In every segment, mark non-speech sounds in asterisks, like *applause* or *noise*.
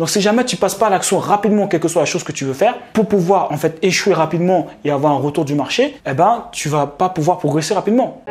Donc si jamais tu passes pas à l'action rapidement, quelle que soit la chose que tu veux faire, pour pouvoir en fait échouer rapidement et avoir un retour du marché, eh ben tu vas pas pouvoir progresser rapidement.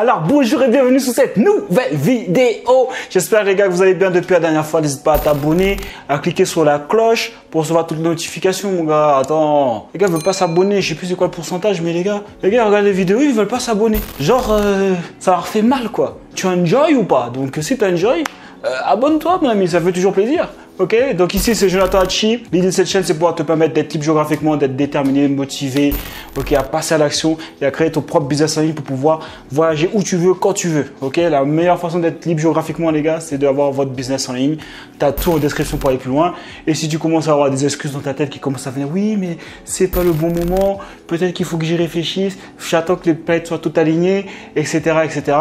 Alors bonjour et bienvenue sur cette nouvelle vidéo. J'espère les gars que vous allez bien depuis la dernière fois. N'hésite pas à t'abonner, à cliquer sur la cloche pour recevoir toutes les notifications mon gars. Attends, les gars veulent pas s'abonner. Je sais plus c'est quoi le pourcentage mais les gars, les gars regardent les vidéos, ils veulent pas s'abonner. Genre euh, ça leur fait mal quoi. Tu enjoy ou pas? Donc si tu enjoy, euh, abonne-toi mon ami, ça fait toujours plaisir. Ok, donc ici c'est Jonathan Hachi. L'idée de cette chaîne c'est pouvoir te permettre d'être libre géographiquement, d'être déterminé, motivé, ok, à passer à l'action et à créer ton propre business en ligne pour pouvoir voyager où tu veux, quand tu veux. Ok, la meilleure façon d'être libre géographiquement les gars, c'est d'avoir votre business en ligne. Tu as tout en description pour aller plus loin. Et si tu commences à avoir des excuses dans ta tête qui commencent à venir, oui mais c'est pas le bon moment, peut-être qu'il faut que j'y réfléchisse, j'attends que les planètes soient toutes alignées, etc. etc.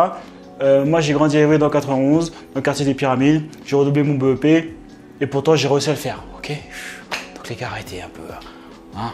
Euh, moi j'ai grandi dans le 91, dans le quartier des pyramides, j'ai redoublé mon BEP. Et pourtant, j'ai réussi à le faire, ok? Donc les gars, arrêtez un peu. Hein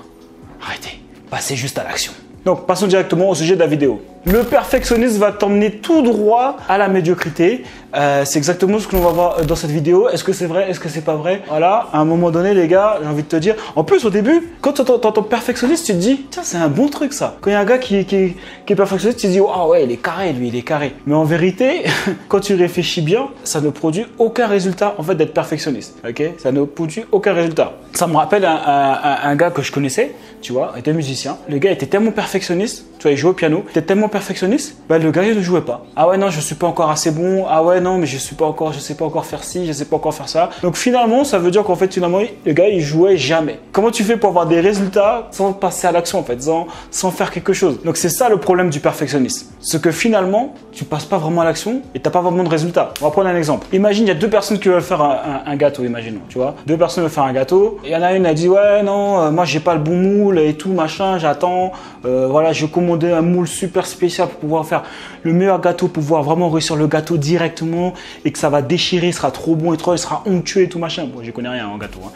Arrêtez. Passez juste à l'action. Donc, passons directement au sujet de la vidéo. Le perfectionnisme va t'emmener tout droit à la médiocrité. Euh, c'est exactement ce que l'on va voir euh, dans cette vidéo. Est-ce que c'est vrai? Est-ce que c'est pas vrai? Voilà, à un moment donné, les gars, j'ai envie de te dire. En plus, au début, quand tu entends perfectionniste, tu te dis, tiens, c'est un bon truc ça. Quand il y a un gars qui, qui, qui est perfectionniste, tu te dis, ah ouais, il est carré, lui, il est carré. Mais en vérité, *laughs* quand tu réfléchis bien, ça ne produit aucun résultat en fait d'être perfectionniste. Ok? Ça ne produit aucun résultat. Ça me rappelle un, un, un, gars que je connaissais, tu vois, était musicien. Le gars était tellement perfectionniste, perfectionniste tu vois, il jouait au piano, était tellement perfectionniste, bah, le gars il ne jouait pas. Ah ouais non, je suis pas encore assez bon. Ah ouais non, mais je suis pas encore, je sais pas encore faire ci, je sais pas encore faire ça. Donc finalement, ça veut dire qu'en fait finalement le gars il jouait jamais. Comment tu fais pour avoir des résultats sans passer à l'action en fait, sans, sans faire quelque chose? Donc c'est ça le problème du perfectionnisme. Ce que finalement tu passes pas vraiment à l'action et t'as pas vraiment de résultats. On va prendre un exemple. Imagine il y a deux personnes qui veulent faire un, gâteau, imaginons, tu vois. Deux personnes veulent faire un gâteau. Il y en a une a dit ouais non, euh, moi j'ai pas le bon moule et tout machin, j'attends. Euh, voilà, je un moule super spécial pour pouvoir faire le meilleur gâteau, pouvoir vraiment réussir le gâteau directement et que ça va déchirer, sera trop bon et trop, il sera onctueux et tout machin. Bon, je connais rien en gâteau. Hein.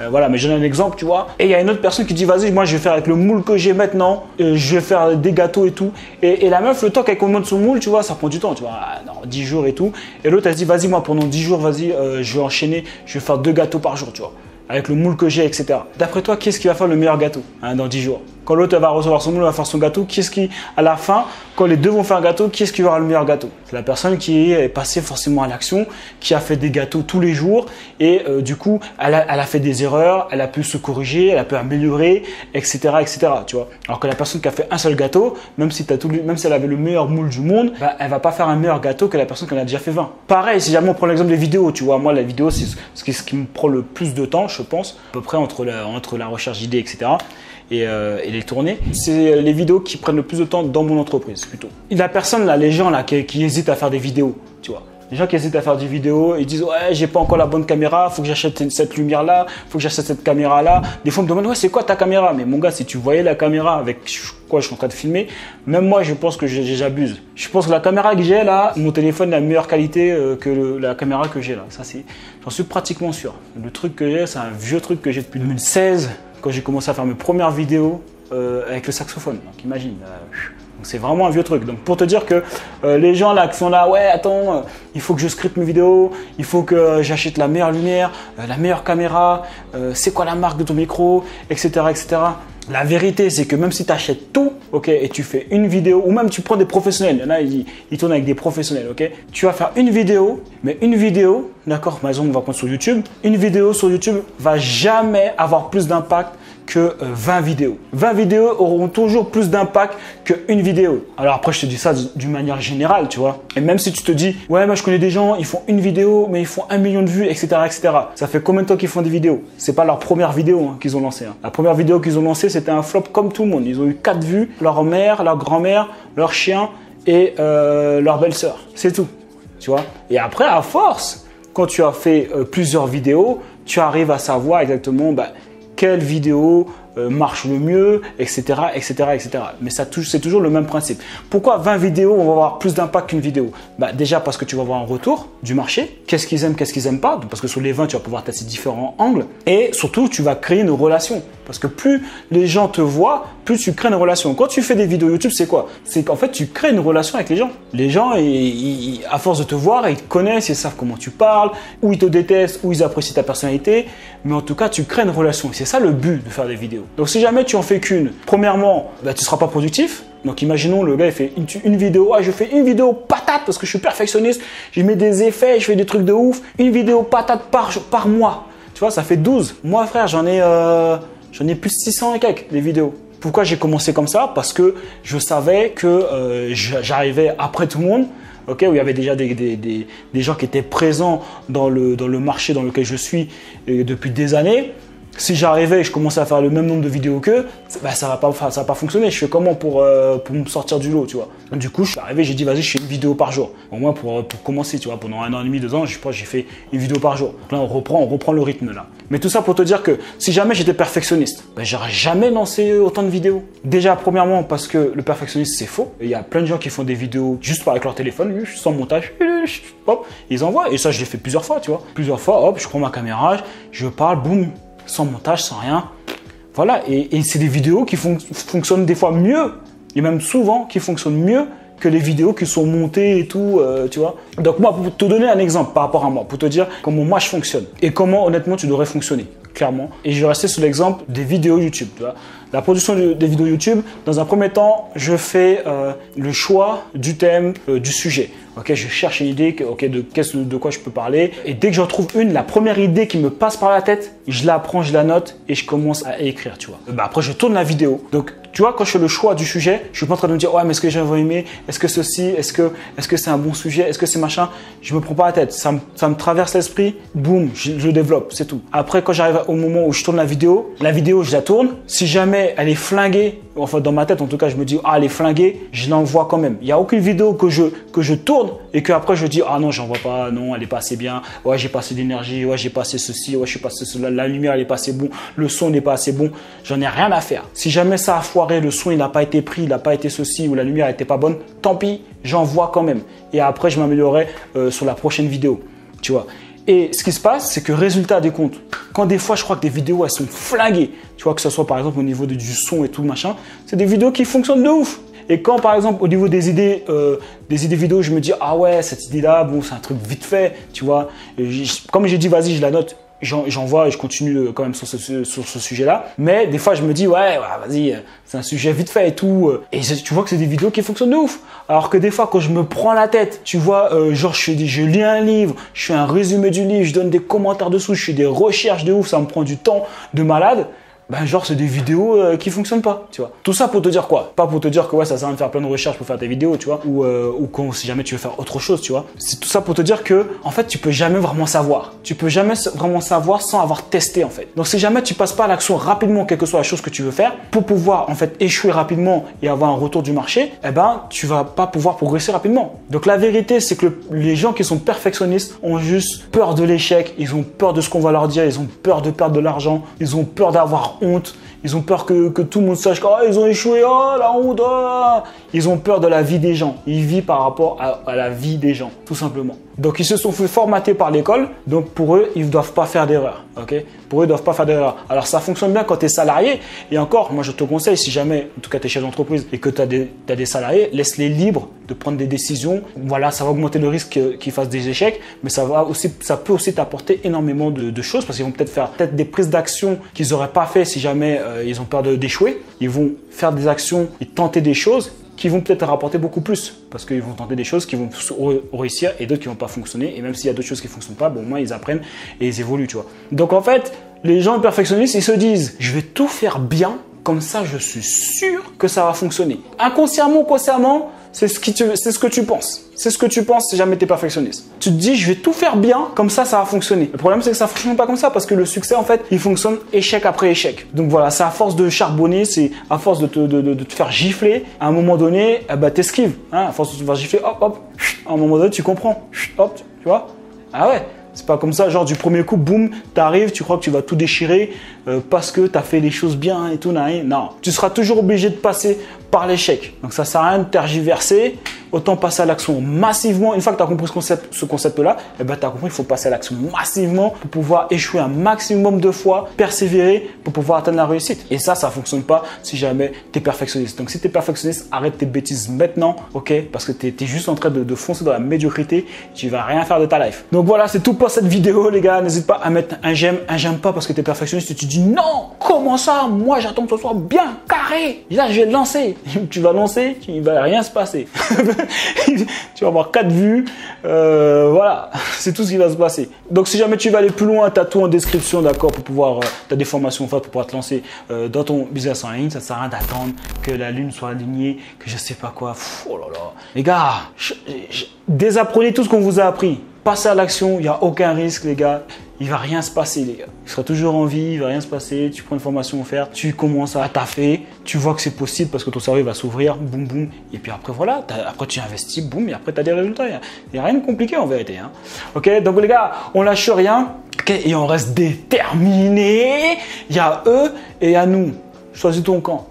Euh, voilà, mais je donne un exemple, tu vois. Et il y a une autre personne qui dit, vas-y, moi je vais faire avec le moule que j'ai maintenant, je vais faire des gâteaux et tout. Et, la meuf, le temps qu'elle commande son moule, tu vois, ça prend du temps, tu vois, ah, non, 10 jours et tout. Et l'autre, elle se dit, vas-y, moi pendant 10 jours, vas-y, euh, je vais enchaîner, je vais faire deux gâteaux par jour, tu vois avec le moule que j'ai, etc. D'après toi, qui est-ce qui va faire le meilleur gâteau hein, dans 10 jours? Quand l'autre va recevoir son moule, va faire son gâteau, qui est-ce qui, à la fin, quand les deux vont faire un gâteau, qui est-ce qui aura le meilleur gâteau? C'est la personne qui est passée forcément à l'action, qui a fait des gâteaux tous les jours et euh, du coup, elle a, fait des erreurs, elle a pu se corriger, elle a pu améliorer, etc., etc. Tu vois Alors que la personne qui a fait un seul gâteau, même si, as tout, même si elle avait le meilleur moule du monde, bah, elle va pas faire un meilleur gâteau que la personne qui en a déjà fait 20. Pareil, si jamais on prend l'exemple des vidéos, tu vois, moi la vidéo c'est ce qui, ce qui me prend le plus de temps, je pense, à peu près entre la, entre la recherche d'idées, etc. Euh, et, les tourner. C'est les vidéos qui prennent le plus de temps dans mon entreprise plutôt. La personne là, les gens là qui, hésitent à faire des vidéos, tu vois. Les gens qui hésitent à faire des vidéos, ils disent ouais j'ai pas encore la bonne caméra, faut que j'achète cette lumière là, faut que j'achète cette caméra là. Des fois on me demande ouais c'est quoi ta caméra? Mais mon gars si tu voyais la caméra avec quoi je suis en train de filmer, même moi je pense que j'abuse. Je pense que la caméra que j'ai là, mon téléphone a la meilleure qualité euh, que la caméra que j'ai là. Ça c'est, j'en suis pratiquement sûr. Le truc que j'ai, c'est un vieux truc que j'ai depuis 2016 quand j'ai commencé à faire mes premières vidéos euh, avec le saxophone. Donc imagine. Euh, c'est vraiment un vieux truc. Donc pour te dire que euh, les gens là qui sont là, ouais, attends, il faut que je scripte mes vidéos, il faut que j'achète la meilleure lumière, la meilleure caméra, c'est quoi la marque de ton micro, etc., etc. La vérité, c'est que même si tu achètes tout, ok, et tu fais une vidéo, ou même tu prends des professionnels, il y en a, ils, tournent avec des professionnels, ok, tu vas faire une vidéo, mais une vidéo, d'accord, par exemple, on va prendre sur YouTube, une vidéo sur YouTube va jamais avoir plus d'impact que 20 euh, vidéos. 20 vidéos auront toujours plus d'impact qu'une vidéo. Alors après, je te dis ça d'une manière générale, tu vois. Et même si tu te dis, ouais, moi je connais des gens, ils font une vidéo, mais ils font un million de vues, etc., etc. Ça fait combien de temps qu'ils font des vidéos? C'est pas leur première vidéo hein, qu'ils ont lancée. Hein. La première vidéo qu'ils ont lancée, c'était un flop comme tout le monde. Ils ont eu 4 vues, leur mère, leur grand-mère, leur chien et euh, leur belle-sœur. C'est tout, tu vois? Et après, à force, quand tu as fait euh, plusieurs vidéos, tu arrives à savoir exactement bah, quelle vidéo euh, marche le mieux, etc., etc., etc. Mais ça c'est toujours le même principe. Pourquoi 20 vidéos vont avoir plus d'impact qu'une vidéo? Bah, Déjà parce que tu vas avoir un retour du marché, qu'est-ce qu'ils aiment, qu'est-ce qu'ils n'aiment pas, parce que sur les 20, tu vas pouvoir tester différents angles, et surtout, tu vas créer une relation. Parce que plus les gens te voient, plus tu crées une relation. Quand tu fais des vidéos YouTube, c'est quoi? C'est qu'en fait, tu crées une relation avec les gens. Les gens, à force de te voir, ils te connaissent, ils savent comment tu parles, ou ils te détestent, ou ils apprécient ta personnalité. Mais en tout cas, tu crées une relation. C'est ça le but de faire des vidéos. Donc si jamais tu en fais qu'une, premièrement, bah, tu ne seras pas productif. Donc imaginons le gars il fait une, vidéo, ah, je fais une vidéo patate parce que je suis perfectionniste, je mets des effets, je fais des trucs de ouf, une vidéo patate par, par mois. Tu vois, ça fait 12. Moi frère, j'en ai, euh, j'en ai plus de 600 et quelques des vidéos. Pourquoi j'ai commencé comme ça? Parce que je savais que euh, j'arrivais après tout le monde, où il y avait déjà des, gens qui étaient présents dans le, dans le marché dans lequel je suis euh, depuis des années si j'arrivais et je commençais à faire le même nombre de vidéos qu'eux, bah, ça va pas, ça va pas fonctionner. Je fais comment pour, euh, pour me sortir du lot, tu vois. Du coup, je suis arrivé, j'ai dit, vas-y, je fais une vidéo par jour. Au moins pour, pour commencer, tu vois. Pendant un an et demi, deux ans, je pense j'ai fait une vidéo par jour. là, on reprend, on reprend le rythme là. Mais tout ça pour te dire que si jamais j'étais perfectionniste, bah, j'aurais jamais lancé autant de vidéos. Déjà, premièrement, parce que le perfectionnisme, c'est faux. Il y a plein de gens qui font des vidéos juste avec leur téléphone, sans montage, hop, ils envoient. Et ça, je l'ai fait plusieurs fois, tu vois. Plusieurs fois, hop, je prends ma caméra, je parle, boum, sans montage, sans rien. Voilà, et, c'est des vidéos qui fonctionnent des fois mieux, et même souvent qui fonctionnent mieux que les vidéos qui sont montées et tout, euh, tu vois. Donc moi, pour te donner un exemple par rapport à moi, pour te dire comment moi je fonctionne et comment honnêtement tu devrais fonctionner, clairement. Et je vais rester sur l'exemple des vidéos YouTube. La production des vidéos YouTube, dans un premier temps, je fais euh, le choix du thème, euh, du sujet. Ok, je cherche une idée, ok, de, de quoi je peux parler. Et dès que j'en trouve une, la première idée qui me passe par la tête, je la prends, je la note et je commence à écrire, tu vois. Bah après, je tourne la vidéo. Donc, tu vois, quand je fais le choix du sujet, je suis pas en train de me dire, ouais, mais est-ce que les gens vont aimer Est-ce que ceci? Est-ce que est-ce c'est un bon sujet? Est-ce que c'est machin? Je me prends pas la tête. Ça me, ça me traverse l'esprit, boum, je, je développe, c'est tout. Après, quand j'arrive au moment où je tourne la vidéo, la vidéo, je la tourne. Si jamais elle est flinguée, enfin dans ma tête en tout cas, je me dis, ah, elle est flinguée, je l'envoie quand même. Il n'y a aucune vidéo que je, que je tourne et que après je dis, ah non, j'en vois pas, non, elle est pas assez bien, ouais, j'ai pas assez d'énergie, ouais, j'ai pas assez ceci, ouais, je suis passé cela, la lumière, elle est pas assez bon, le son n'est pas assez bon, j'en ai rien à faire. Si jamais ça a foiré, le son, il n'a pas été pris, il n'a pas été ceci ou la lumière n'était pas bonne, tant pis, j'en vois quand même. Et après, je m'améliorerai euh, sur la prochaine vidéo, tu vois. Et ce qui se passe, c'est que résultat des comptes, quand des fois je crois que des vidéos elles sont flinguées, tu vois que ce soit par exemple au niveau du son et tout machin, c'est des vidéos qui fonctionnent de ouf. Et quand par exemple au niveau des idées, euh, des idées vidéo, je me dis ah ouais cette idée là, bon c'est un truc vite fait, tu vois. comme j'ai dit vas-y je la note, j'en vois et je continue euh, quand même sur ce, sur ce sujet-là. Mais des fois, je me dis, ouais, vas-y, euh, c'est un sujet vite fait et tout. Euh. Et tu vois que c'est des vidéos qui fonctionnent de ouf. Alors que des fois, quand je me prends la tête, tu vois, genre, je, je lis un livre, je fais un résumé du livre, je donne des commentaires dessous, je fais des recherches de ouf, ça me prend du temps de malade ben genre c'est des vidéos euh, qui fonctionnent pas, tu vois. Tout ça pour te dire quoi? Pas pour te dire que ouais ça sert à faire plein de recherches pour faire tes vidéos, tu vois, ou euh, ou si jamais tu veux faire autre chose, tu vois. C'est tout ça pour te dire que en fait tu peux jamais vraiment savoir. Tu peux jamais vraiment savoir sans avoir testé en fait. Donc si jamais tu passes pas à l'action rapidement, quelle que soit la chose que tu veux faire, pour pouvoir en fait échouer rapidement et avoir un retour du marché, eh ben tu vas pas pouvoir progresser rapidement. Donc la vérité c'est que les gens qui sont perfectionnistes ont juste peur de l'échec, ils ont peur de ce qu'on va leur dire, ils ont peur de perdre de l'argent, ils ont peur d'avoir honte, ils ont peur que, tout le monde sache qu'ils ont échoué, oh la honte, oh. ils ont peur de la vie des gens. Ils vivent par rapport à la vie des gens, tout simplement. Donc ils se sont fait formater par l'école, donc pour eux, ils ne doivent pas faire d'erreur. pour eux, ils ne doivent pas faire d'erreur. Alors ça fonctionne bien quand tu es salarié. Et encore, moi je te conseille, si jamais, en tout cas tu es chef d'entreprise et que tu as, as, des salariés, laisse-les libres de prendre des décisions. Voilà, ça va augmenter le risque qu'ils fassent des échecs, mais ça, va aussi, ça peut aussi t'apporter énormément de, choses parce qu'ils vont peut-être faire peut-être des prises d'action qu'ils n'auraient pas fait si jamais euh, ils ont peur d'échouer. Ils vont faire des actions et tenter des choses qui vont peut-être rapporter beaucoup plus parce qu'ils vont tenter des choses qui vont réussir et d'autres qui vont pas fonctionner. Et même s'il y a d'autres choses qui fonctionnent pas, bon, au moins ils apprennent et ils évoluent, tu vois. Donc en fait, les gens perfectionnistes, ils se disent, je vais tout faire bien, comme ça je suis sûr que ça va fonctionner. Inconsciemment consciemment, c'est ce, que tu penses. C'est ce que tu penses si jamais tu es perfectionniste. Tu te dis, je vais tout faire bien, comme ça, ça va fonctionner. Le problème, c'est que ça ne fonctionne pas comme ça, parce que le succès, en fait, il fonctionne échec après échec. Donc voilà, c'est à force de charbonner, c'est à force de te, de, te, faire gifler, à un moment donné, eh ben, t'esquives. Hein, à force de te faire gifler, hop, hop, à un moment donné, tu comprends. Hop, tu vois Ah ouais c'est pas comme ça, genre du premier coup, boum, t'arrives, tu crois que tu vas tout déchirer euh, parce que tu as fait les choses bien et tout. Non, tu seras toujours obligé de passer par l'échec. Donc ça sert à rien de tergiverser autant passer à l'action massivement. Une fois que tu as compris ce concept, ce concept-là, eh ben, tu as compris qu'il faut passer à l'action massivement pour pouvoir échouer un maximum de fois, persévérer pour pouvoir atteindre la réussite. Et ça, ça fonctionne pas si jamais tu es perfectionniste. Donc si tu es perfectionniste, arrête tes bêtises maintenant, ok? Parce que tu es, juste en train de, foncer dans la médiocrité, tu vas rien faire de ta life. Donc voilà, c'est tout pour cette vidéo, les gars. N'hésite pas à mettre un j'aime, un j'aime pas parce que tu es perfectionniste et tu dis non, comment ça? Moi, j'attends que ce soit bien carré. Là, je vais lancer. *laughs* tu vas lancer, il va rien se passer. *laughs* *laughs* tu vas avoir quatre vues. Euh, voilà, c'est tout ce qui va se passer. Donc si jamais tu veux aller plus loin, tu as tout en description, d'accord, pour pouvoir, euh, tu as des formations faites pour pouvoir te lancer euh, dans ton business en ligne. Ça sert à rien d'attendre que la lune soit alignée, que je sais pas quoi. oh. Les gars, désapprenez tout ce qu'on vous a appris. Passez à l'action, il n'y a aucun risque, les gars il va rien se passer, les gars. Il sera toujours en vie, il va rien se passer. Tu prends une formation offerte, tu commences à taffer, tu vois que c'est possible parce que ton cerveau va s'ouvrir, boum boum. Et puis après, voilà, après tu investis, boum, et après tu as des résultats. Il n'y a, rien de compliqué en vérité. Hein. Ok, donc les gars, on lâche rien et on reste déterminé. Il y a eux et à nous. Choisis ton camp.